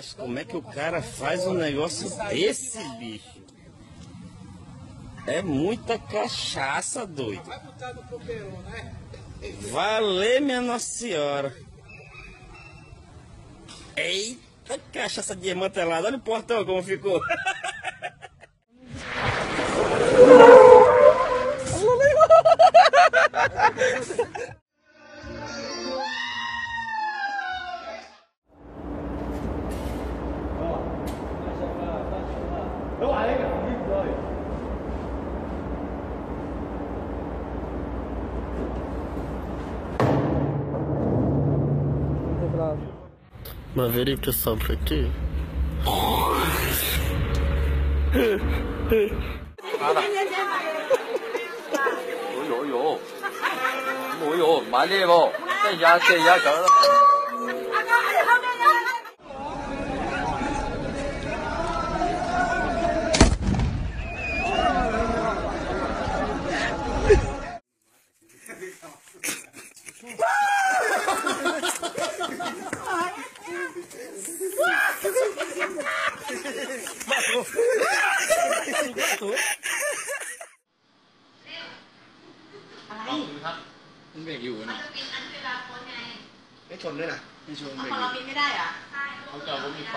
Mas como é que o cara faz um negócio desse, bicho? É muita cachaça, doido. Vai botar no né? Valeu, minha Nossa Senhora. Eita, cachaça desmantelada. Olha o portão como ficou. Ma verip të samplektiv. Ojo, ojo. Ah! สูงอะครับมันเบรกอยู่นะไม่ชนด้วยนะไม่ชนเบรกเราบินไม่ได้อะใช่เขาจะรถมีไฟ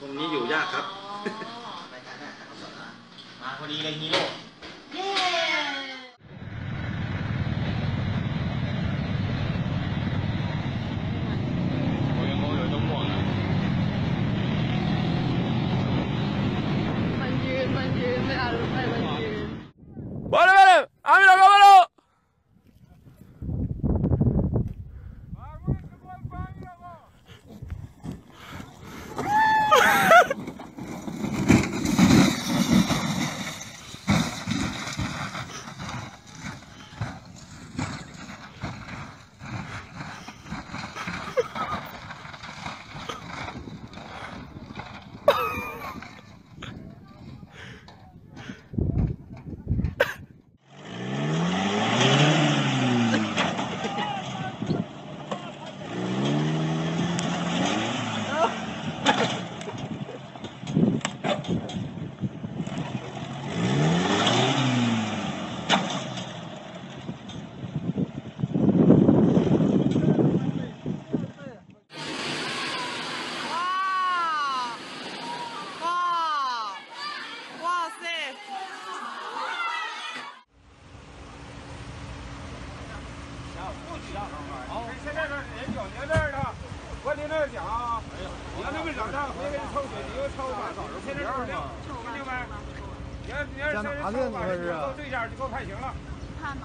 ตรงนี้อยู่ยากครับมาพอดีเลยฮีโร่ 你要那么长大回去给你抽水你又抽吧早上天天抽抽你要你要是抽我们这你要你要是抽这你抽给我判刑了你看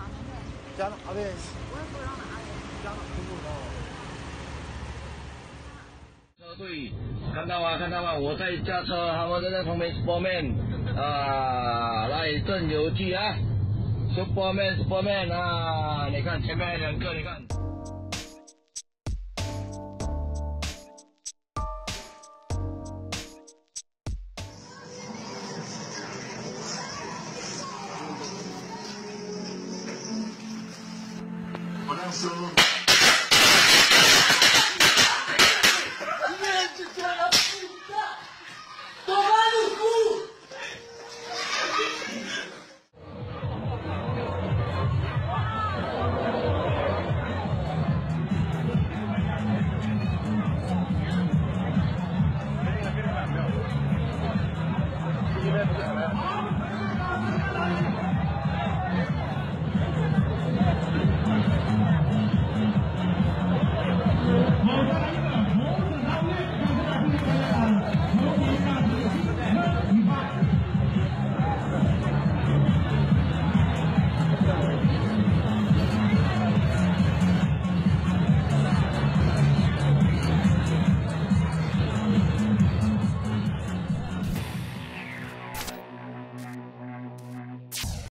加拿大的我也不知道哪里。加拿大的不知道对看到吗看到吗我在驾车他们在在旁边 sportman 啊来一阵游击啊。Sportman sportman 啊你看前面两个你看。Yeah.